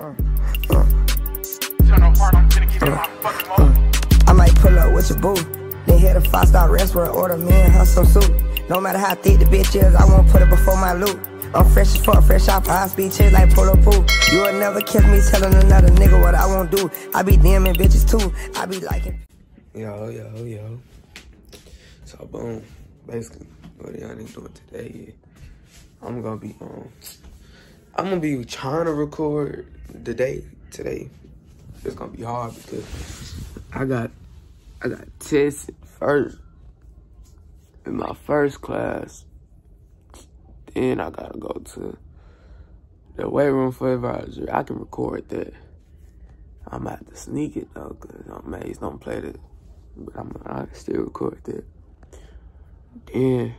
I might pull up with your boo. Then hit a five star restaurant, order me and her some soup. No matter how thick the bitch is, I won't put it before my loot. I'm fresh as fuck, fresh off high speed chase like polo pool. You will never catch me telling another nigga what I won't do. I be DMing bitches too. I be liking. Yo, yo, yo. So boom, basically, what y'all niggas doing today? I'm gonna be um, I'm gonna be trying to record the day today. It's gonna be hard because I got I got tested first in my first class. Then I gotta go to the weight room for advisory. I can record that. I'm gonna sneak it though, cause I'm amazed don't play that. But I'm I can still record that. Then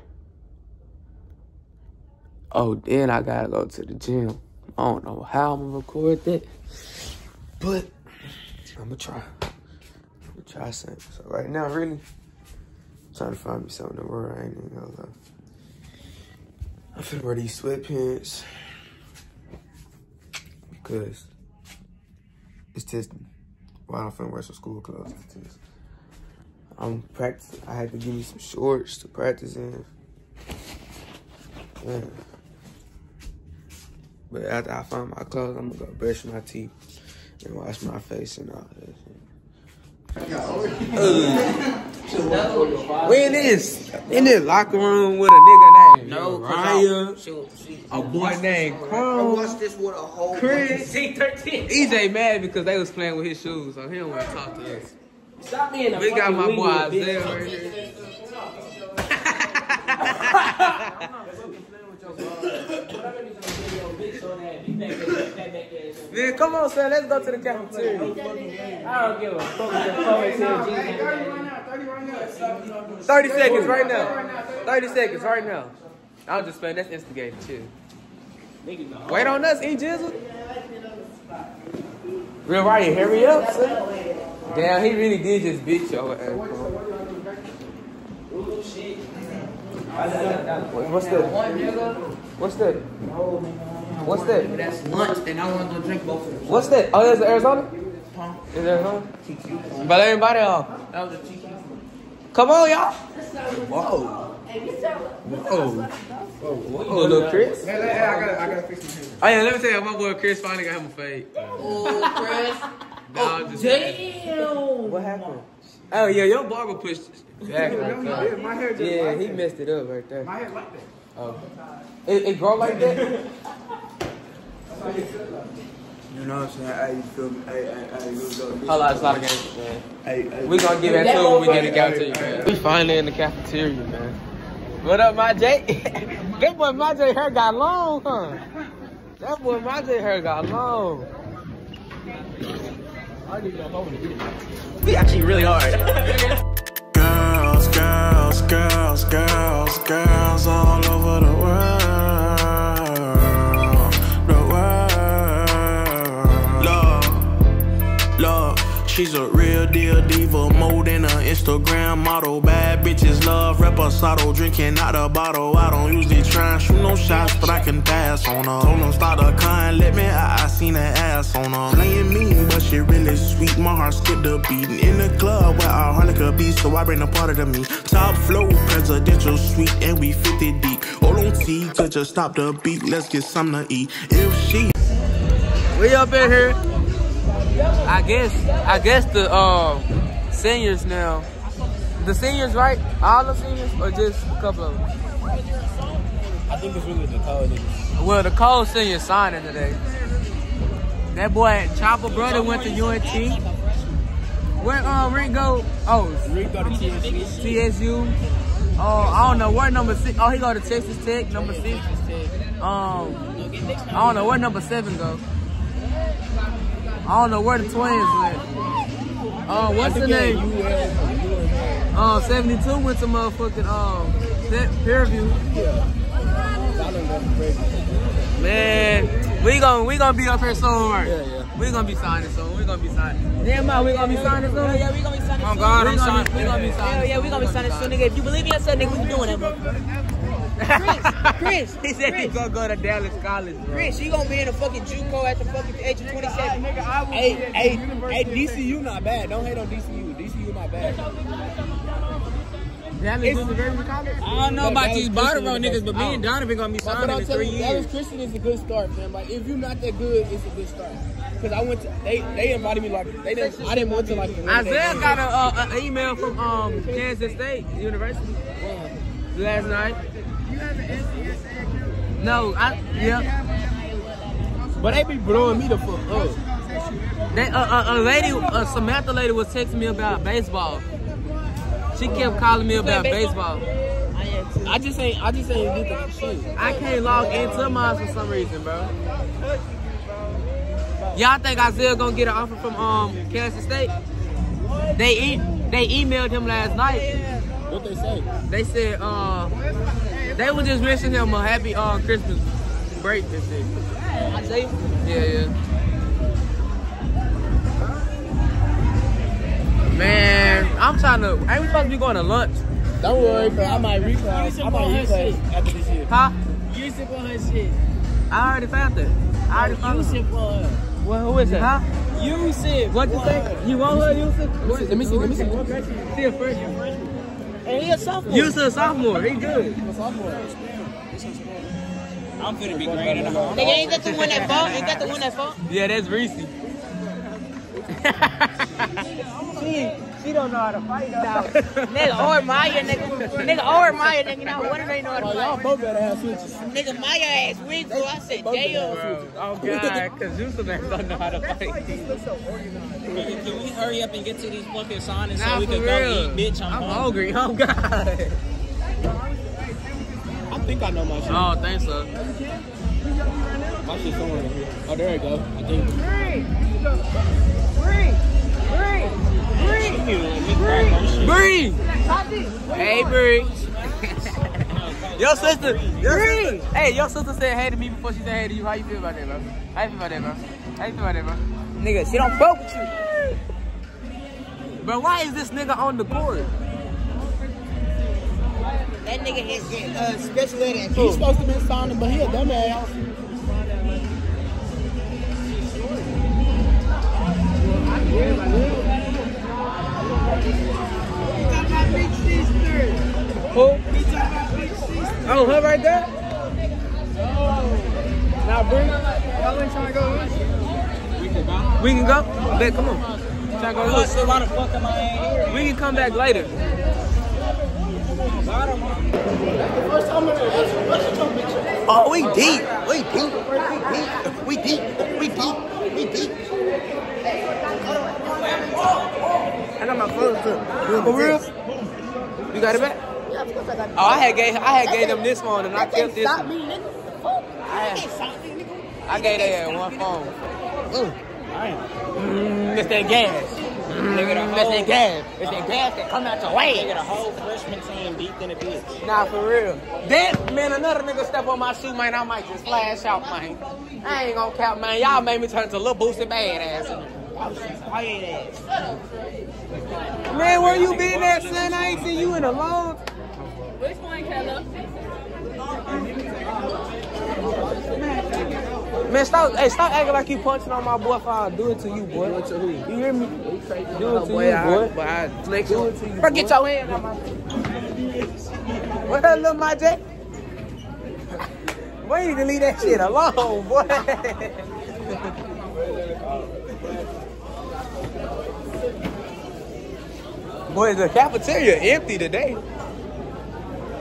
oh then I gotta go to the gym. I don't know how I'm gonna record that. But I'm gonna try. I'm gonna try something. So right now really I'm trying to find me something to wear. I ain't even gonna lie. I'm finna wear these sweatpants because it's testing. Well, I'm finna wear some school clothes to test. I'm practicing. I had to give me some shorts to practice in. Yeah. But after I find my clothes, I'm gonna go brush my teeth and wash my face and all that. We in this in this locker room with a nigga named No, Ryan, Shoot, shoot. a boy named Chrome, this with a whole Chris. C13. EJ mad because they was playing with his shoes, so he don't want to talk to us. Stop being a We got my fucking boy Isaiah right here. Come on, son. Let's go to the cafeteria. I don't give a fuck with the ponytail jeans. 30 seconds right now. 30 seconds right now. I'll just spend That's instigating. too. Wait on us, E Jizzle. Real Ryan, hurry up, son. Damn, he really did just beat your ass. What's that? What's that? What's that? That's lunch, and I want to go drink both of them. What's that? Oh, that's Arizona? Is Arizona? But everybody off. That was a TQ. Come on, y'all. Whoa. Whoa. Whoa, little Chris. Hey, hey, I gotta, I gotta fix my hair. Oh yeah, let me tell you, my boy Chris finally got him a fade. Oh, Chris. Nah, I'm just oh, Damn. What happened? Oh yeah, your barber pushed it back. Yeah, Like my hair just Yeah, like he that. messed it up right there. My hair like that. Oh. It, it grow like that? You know what I'm saying? Hey, you feel me? Hey, hey, hey, you. Hold on, it's not a game, man. Hey, hey. We gonna get back to it when we get in the cafeteria, man. We finally in the cafeteria, man. What up, my J? that boy, my J hair got long, huh? That boy, my J hair got long. We actually really hard. Girls, girls, girls, girls, She's a real deal diva, more than an Instagram model. Bad bitches love reposado, drinking out a bottle. I don't usually try and shoot no shots, but I can pass on her. Told them start a con, let me. I, I seen her ass on her. Playing mean, but she really sweet. My heart skipped a beat in the club where our harmonica be, so I bring a part of me. Top flow, presidential suite, and we 50 deep. Hold on, T, could just stop the beat. Let's get something to eat. If she We up in here. I guess I guess the um seniors now. The seniors, right? All the seniors, or just a couple of them? I think it's really the college. Well, the Cole seniors signing today. That boy Chopper brother went to UNT. Where um Rick go? Oh, Rick go to TSU. TSU. Oh, I don't know where number six. Oh, he go to Texas Tech, number six. Um, I don't know where number seven go. I don't know where the twins went. Uh, what's the name? Um, 72 went to motherfucking um Fairview. Man, we gonna we gonna be up here soon, right? Yeah, yeah. We gonna be signing soon. We gonna be signing. Damn, man, we gonna be signing soon. Yeah, we gonna be signing Oh soon. God, we I'm signing. be- We gonna be signing. Hell yeah, we gonna be signing soon, nigga. If you believe in yourself, nigga, we be doing it, bro. Chris, Chris, He said he's Chris, gonna go to Dallas College, bro. Chris, you gonna be in a fucking JUCO at the fucking age of 27. Hey, hey, hey, DCU not bad. Don't hate on DCU. DCU not bad. Dallas University College? I don't know That- about that these was Baltimore Christian niggas, but me and University. Donovan gonna be But, but signing I'm in telling three you, Dallas years. Christian is a good start, man. Like if you're not that good, it's a good start. Cause I went to they they invited me like they didn't I didn't went to like the one day Isaiah got a, uh, an email from um Kansas State University last night. No, I yeah. But they be blowing me the fuck up. They, uh, uh, a lady, a Samantha lady was texting me about baseball. She kept calling me about baseball. I just ain't I just ain't get the shit. I can't log into mine for some reason, bro. Y'all think Isaiah gonna get an offer from um Kansas State? They e- they emailed him last night. What they say? They said uh they were just wishing him a happy uh Christmas break and shit. Isaiah, Yeah, yeah. Man, I'm trying to. Ain't we supposed to be going to lunch? Don't worry, bro. I might reclass. I might reclass after this year. Huh? You sip on her shit. I already found it. I already found You it. sip on her. Well, who is that? Huh? You sip. What you say? You want her, Yusuf? Let me see. Let me see. She a freshman. And he a sophomore. Yusuf a sophomore. He good. I'm finna be great in the home. Nigga ain't got the one that fought. Ain't got the one that fought. Yeah, that's Reese. She, she don't know how to fight though. nigga, or Maya, nigga. Nigga, or Maya, nigga. Now, what do they know how Oh, to y'all both gotta have switches. Nigga, Maya ass weak, bro. I said, damn. Bro, oh God, cause Yusuf ain't gonna know how to fight. Can we hurry up and get to these fucking signings Nah, so we for can real. go eat, bitch? I'm, I'm hungry. hungry. Oh God. I think I know my shit. Oh, thanks, sir. My shit's somewhere in here. Oh, there you go. I think. Bree. Hey, Bree. your sister. Your sister. Hey, your sister said hey to me before she said hey to you. How you feel about that, bro? How you feel about that, bro? How you feel about that, bro? Nigga, she don't fuck with you. Bro, why is this nigga on the court? That nigga is uh, special ed and He's supposed to be signing, but he a dumbass. Her right there? Now, Bree. We can go? Bet, come on. Try to go why the fuck am I here? We can come back later. Oh, we deep. We deep. We deep. We deep. We deep. We deep. I got my phone too. For real? You got it back? Oh, I had gave I had gave them this phone and I kept this. Stop me, nigga. Fuck. I can't stop me, nigga. I gave that one phone. Mm, it's that gas. Nigga, the It's that gas. It's that gas that come out your way. nigga, the whole freshman team deep in a bitch. Nah, for real. Then, man, another nigga step on my shoe, man, I might just flash out, man. I ain't gonna count, man. Y'all made me turn to a little boosted badass. Quiet ass. Man, where you been at, son? I ain't seen you in a long Which one, Kella? Man, stop, hey, stop acting like you punching on my boy if I do it to you, boy. Do it to who? You hear me? Do it to you, boy. But I flex Do it to you. Bro, get your hand on my What up, little my J? Boy, you need to leave that shit alone, boy. boy, the cafeteria empty today.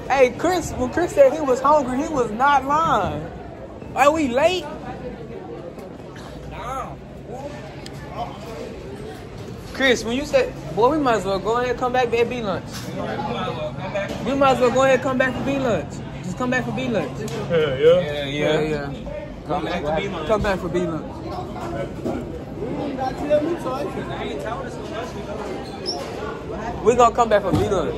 Hey, Chris, when Chris said he was hungry, he was not lying. Are we late? Chris, when you said, boy, we might as well go ahead and come back to B lunch. We might as well go ahead and come back for B lunch. Just come back for B lunch. Yeah, yeah. Yeah, yeah. Come back for B lunch. Come back for B lunch. We gonna come back for B lunch.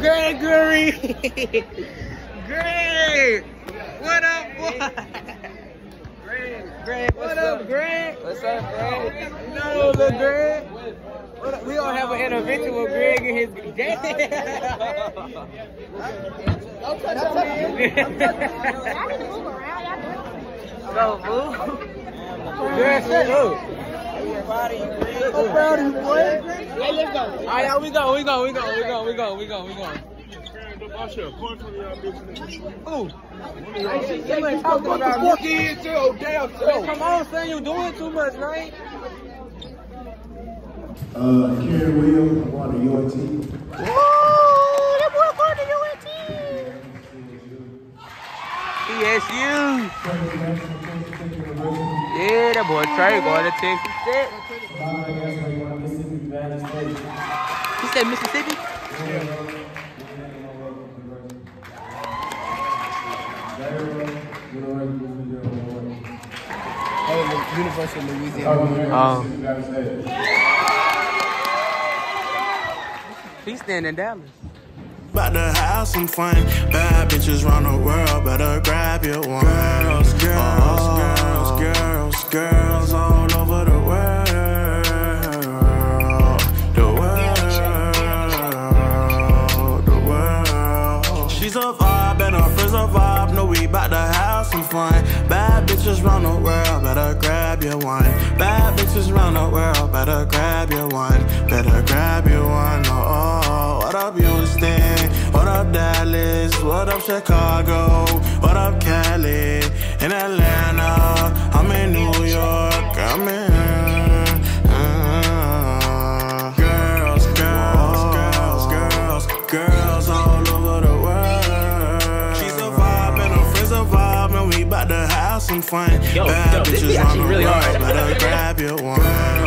Gregory! Greg! What up, boy? Greg, Greg, what up, Greg? What's up, Greg? Oh, no, little Greg. We gonna have an intervention with Greg and his Go, boo. Girl, shut up. I'm proud of you, boy. Hey, let's go. All right, y'all, we go, we go, we go, we go, we go, we go, we go. Ooh. You ain't talking about Fuck in, too. Damn, Hey, Come on, son, You're doing too much, right? Uh, Kerry Williams, I'm going to UNT. that boy going to UNT. ESU. Yeah, that boy Trey going to Texas Tech. He said Mississippi? Oh, University of Louisiana. Oh, um, oh. He's staying in Dallas. About to have some fun. Bad bitches round the world, better grab your one. Girls, girls, girls, girls, girls all over the world. The world, the world. She's a vibe and her friends vibe. No, we about to have some fun. Bad bitches round the world, better grab your one. Bad bitches round the world, better grab your one. Better grab your one. Oh, oh. what up, Houston? What up, Dallas? What up, Chicago? What up, Cali? In Atlanta, I'm in New York. I'm in. And we bout to have some fun. Yo, Bad yo, this bitches round actually the really hard. Better grab your one.